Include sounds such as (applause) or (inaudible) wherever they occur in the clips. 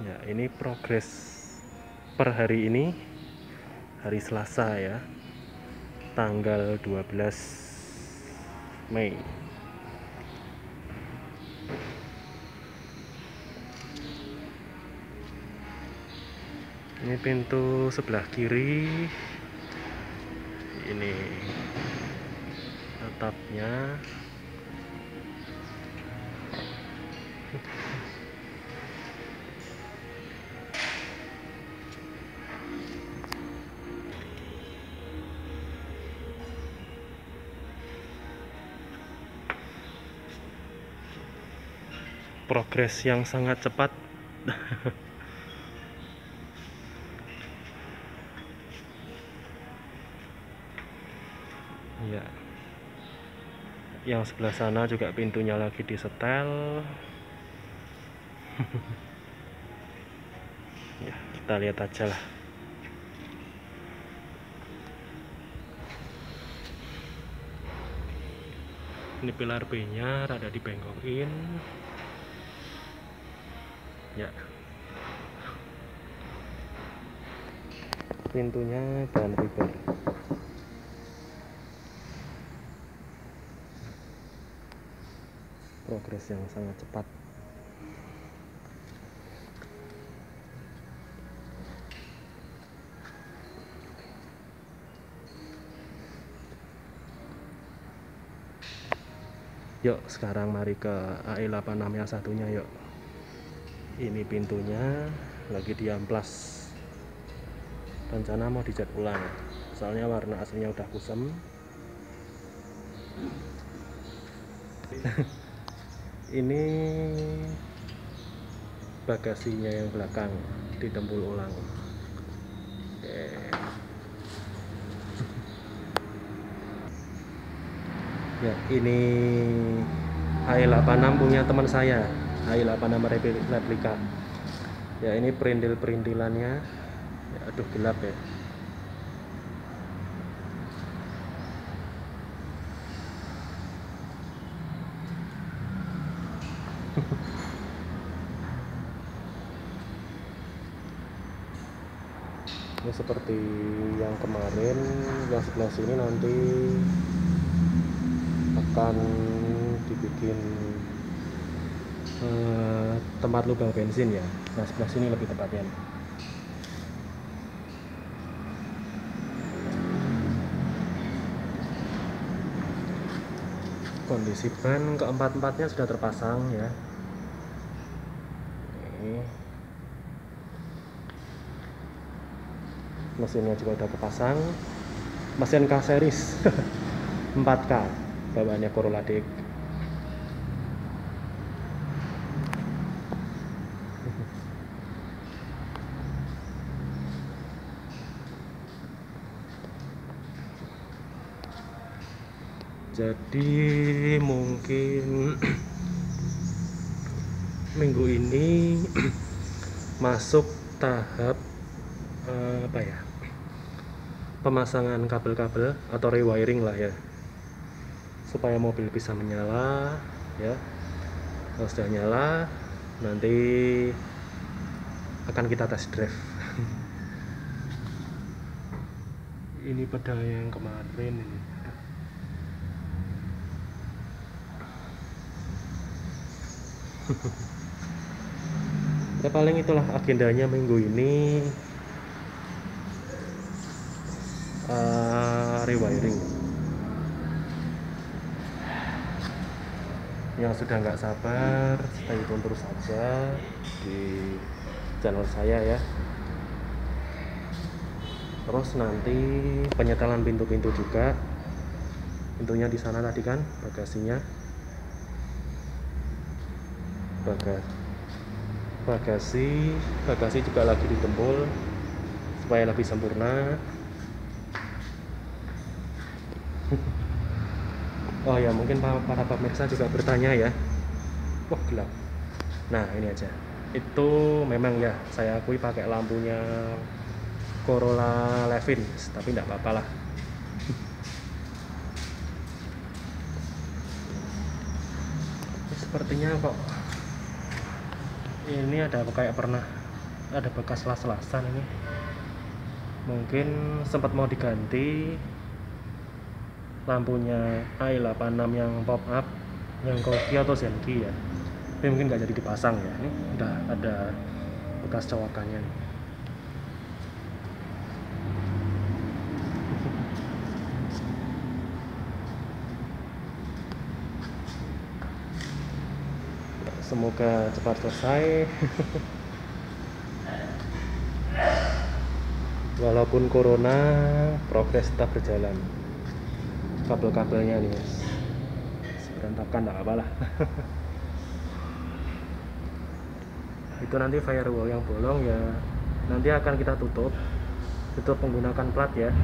Ya, ini progres per hari ini hari Selasa ya. Tanggal 12 Mei. Ini pintu sebelah kiri. Ini atapnya. Progres yang sangat cepat. (laughs) Ya. Yang sebelah sana juga pintunya lagi disetel. (laughs) Ya kita lihat aja lah. Ini pilar B nya rada dibengkokin ya. Pintunya bahan fiber. Progres yang sangat cepat. Yuk sekarang mari ke AI86 yang satunya yuk ini pintunya lagi diamplas. Rencana mau dicat ulang. Soalnya warna aslinya udah kusem (laughs) ini bagasinya yang belakang ditempul ulang. Oke. ya ini AI86 punya teman saya AI86 replika ya ini perindil-perindilannya. Ya, aduh gelap ya. Ini (laughs) seperti yang kemarin yang sebelah sini nanti akan dibikin eh, tempat lubang bensin ya. Nah sebelah sini lebih tepatnya. Kondisi ban keempat-empatnya sudah terpasang ya. Mesinnya juga udah kepasang mesin K series. (laughs) 4K bawaannya Corolla DX jadi mungkin (clears throat) minggu ini (clears throat) masuk tahap eh, apa ya? Pemasangan kabel-kabel atau rewiring lah ya. Supaya mobil bisa menyala ya. Kalau sudah nyala nanti akan kita test drive. (laughs) Ini pedal yang kemarin ini ya paling itulah agendanya minggu ini. Uh, rewiring. Yang sudah nggak sabar stay tune terus saja di channel saya ya. Terus nanti penyetelan pintu-pintu juga. Pintunya di sana tadi kan bagasinya bagas bagasi bagasi juga lagi ditempul supaya lebih sempurna. (laughs) Oh ya mungkin para pemirsa juga bertanya ya. Wah gelap. Nah ini aja. Itu memang ya saya akui pakai lampunya Corolla Levin tapi tidak apa-apa lah. (laughs) Sepertinya kok ini ada kayak pernah ada bekas las-lasan ini. Mungkin sempat mau diganti lampunya i86 yang pop up yang koki atau Zenki ya. Tapi mungkin nggak jadi dipasang ya. Ini udah ada bekas cowakannya nih semoga cepat selesai. Walaupun corona progres tetap berjalan. Kabel-kabelnya nih berantakan nggak apa-apa lah. (laughs) Itu nanti firewall yang bolong ya. Nanti akan kita tutup. Tutup menggunakan plat ya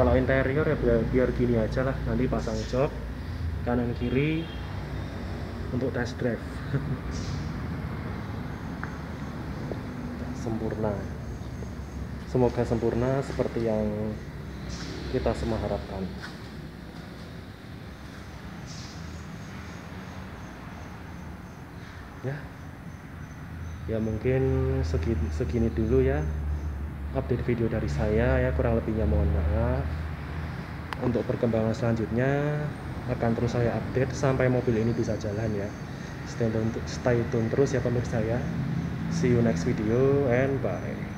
kalau interior ya biar, biar gini aja lah. Nanti pasang jok kanan kiri untuk test drive. Sempurna. Semoga sempurna seperti yang kita semua harapkan. Ya. Ya mungkin segini, segini dulu ya update video dari saya ya kurang lebihnya mohon maaf. Untuk perkembangan selanjutnya akan terus saya update sampai mobil ini bisa jalan ya. Stay tune, stay tune terus ya pemirsa ya. See you next video and bye